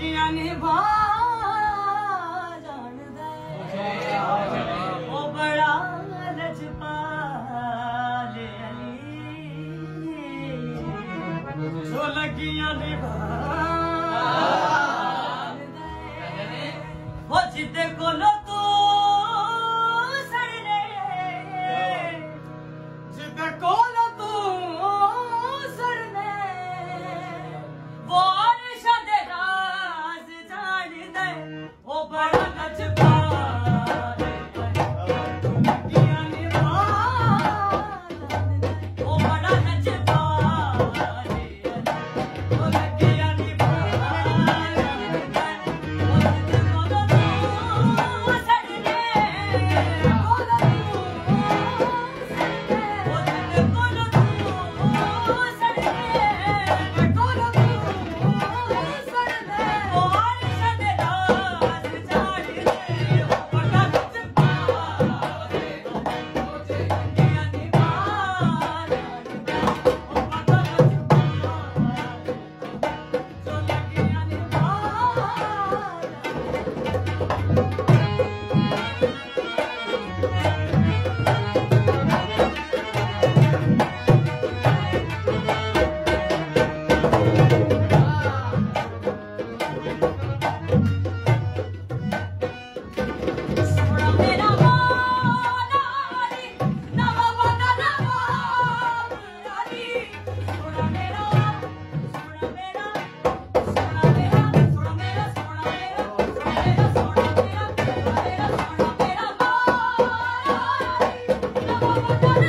ਸਬਜ਼ੀਆਂ ਨਿਭਾ ਜਾਣਦਾ ਉਹ ਬੜਾ ਰਜਪਾਲ ਅਲੀ। ਸੋ ਲੱਗੀਆਂ ਨਿਭਾ ਉਹ ਜਿੱਦੇ ਕੋਲ Oh, my God.